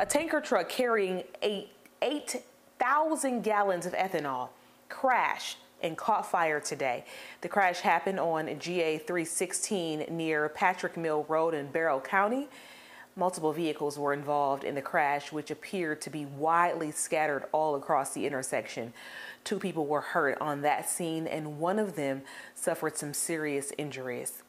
A tanker truck carrying 8,000 gallons of ethanol crashed and caught fire today. The crash happened on GA 316 near Patrick Mill Road in Barrow County. Multiple vehicles were involved in the crash, which appeared to be widely scattered all across the intersection. Two people were hurt on that scene, and one of them suffered some serious injuries.